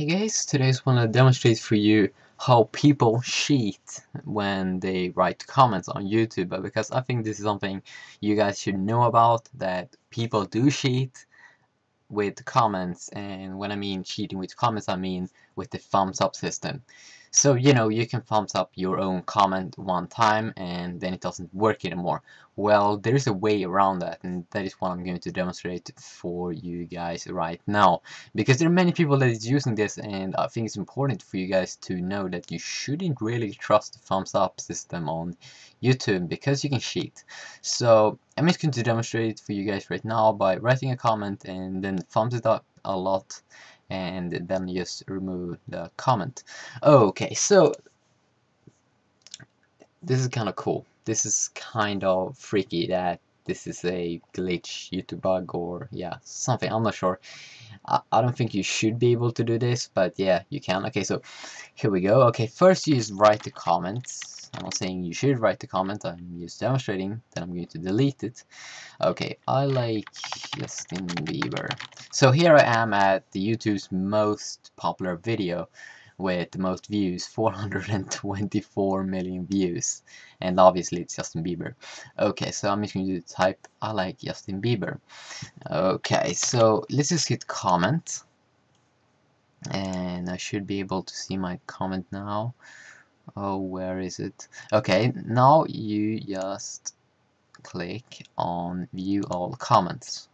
Hey guys, today I just want to demonstrate for you how people cheat when they write comments on YouTube. Because I think this is something you guys should know about that people do cheat with comments. And when I mean cheating with comments I mean with the thumbs up system. So, you know, you can thumbs up your own comment one time and then it doesn't work anymore. Well, there is a way around that and that is what I'm going to demonstrate for you guys right now. Because there are many people that is using this and I think it's important for you guys to know that you shouldn't really trust the thumbs up system on YouTube because you can cheat. So, I'm just going to demonstrate it for you guys right now by writing a comment and then thumbs it up a lot and then just remove the comment. Okay, so this is kind of cool. This is kind of freaky that this is a glitch YouTube bug or yeah something. I'm not sure. I, I don't think you should be able to do this but yeah you can. Okay so here we go. Okay first you just write the comments I'm not saying you should write the comment, I'm just demonstrating that I'm going to delete it. Okay, I like Justin Bieber. So here I am at the YouTube's most popular video with the most views, 424 million views. And obviously it's Justin Bieber. Okay, so I'm just going to type I like Justin Bieber. Okay, so let's just hit comment. And I should be able to see my comment now oh where is it? Okay now you just click on view all comments.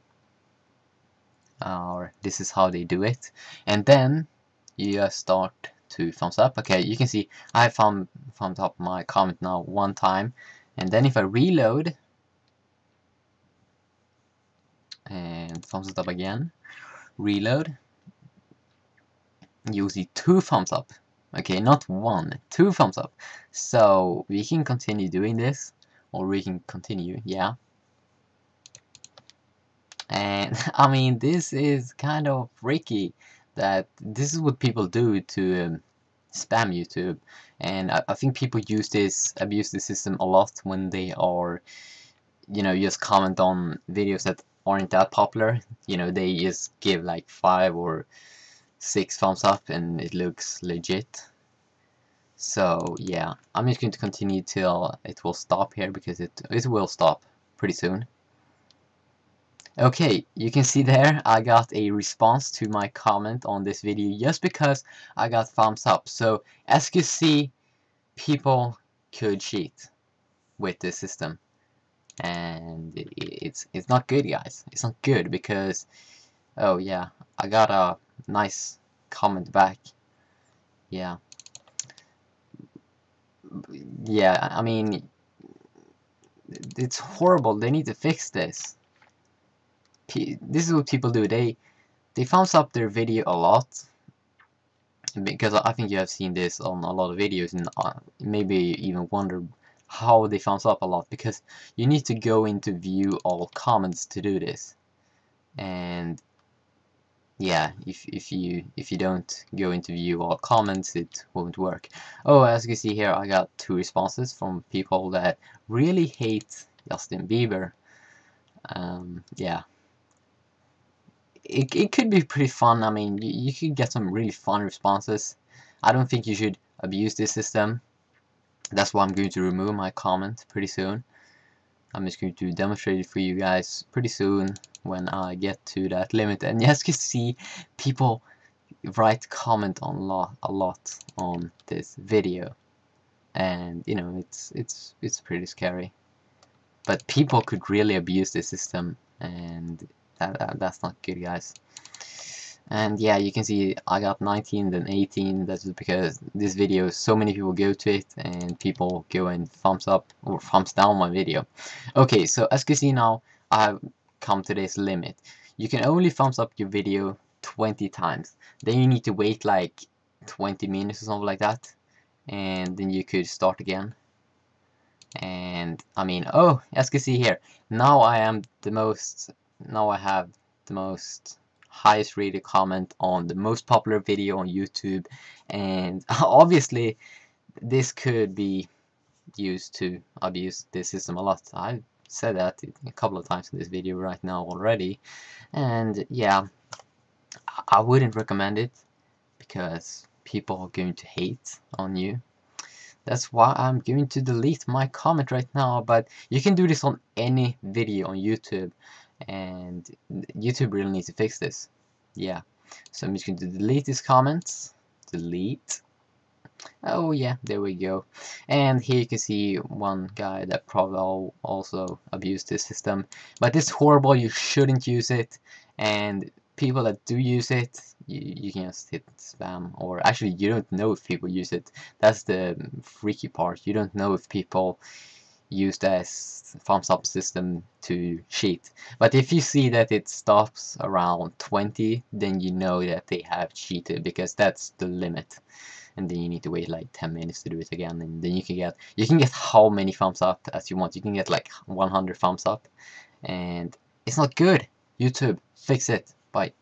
Or this is how they do it. And then you just start to thumbs up. Okay you can see I found thumbs up my comment now one time. And then if I reload and thumbs it up again reload you'll see two thumbs up Okay, not one, two thumbs up. So we can continue doing this, or we can continue, yeah. And I mean, this is kind of freaky that this is what people do to um, spam YouTube. And I, I think people use this, abuse the system a lot when they are, you know, just comment on videos that aren't that popular. You know, they just give like five or six thumbs up and it looks legit. So yeah I'm just going to continue till it will stop here because it it will stop pretty soon. Okay you can see there I got a response to my comment on this video just because I got thumbs up. So as you see people could cheat with this system. And it's it's not good guys. It's not good because oh yeah I got a nice comment back. Yeah. Yeah I mean it's horrible. They need to fix this. P this is what people do. They they thumbs up their video a lot because I think you have seen this on a lot of videos and uh, maybe even wonder how they thumbs up a lot because you need to go into view all comments to do this. And yeah if, if you if you don't go into view all comments it won't work. Oh as you can see here I got two responses from people that really hate Justin Bieber. Um, yeah. It, it could be pretty fun. I mean you, you could get some really fun responses. I don't think you should abuse this system. That's why I'm going to remove my comment pretty soon I'm just going to demonstrate it for you guys pretty soon when I get to that limit. And as you see people write comment on lot a lot on this video. And you know it's it's it's pretty scary. But people could really abuse the system and that, that, that's not good guys and yeah you can see I got 19 then 18 that's because this video so many people go to it and people go and thumbs up or thumbs down my video. Okay so as you see now I've come to this limit. You can only thumbs up your video 20 times. Then you need to wait like 20 minutes or something like that. And then you could start again. And I mean oh as you see here now I am the most now I have the most highest rated comment on the most popular video on YouTube. And obviously this could be used to abuse this system a lot. I've said that a couple of times in this video right now already. And yeah I wouldn't recommend it because people are going to hate on you. That's why I'm going to delete my comment right now but you can do this on any video on YouTube and YouTube really needs to fix this. Yeah. So I'm just going to delete these comments. Delete. Oh yeah there we go. And here you can see one guy that probably also abused this system. But it's horrible. You shouldn't use it. And people that do use it you, you can just hit spam or actually you don't know if people use it. That's the freaky part. You don't know if people use this thumbs up system to cheat. But if you see that it stops around 20 then you know that they have cheated because that's the limit. And then you need to wait like 10 minutes to do it again and then you can get you can get how many thumbs up as you want. You can get like 100 thumbs up and it's not good. YouTube fix it bye